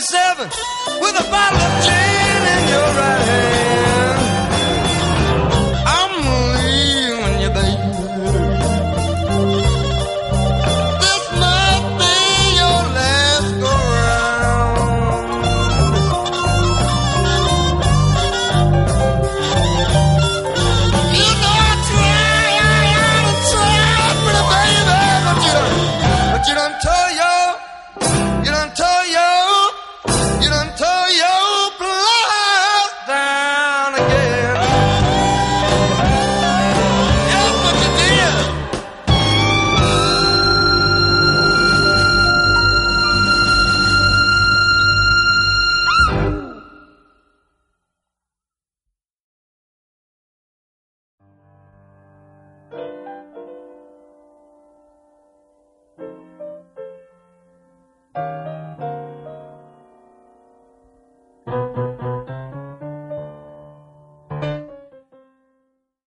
with a bottle of gin in your right hand.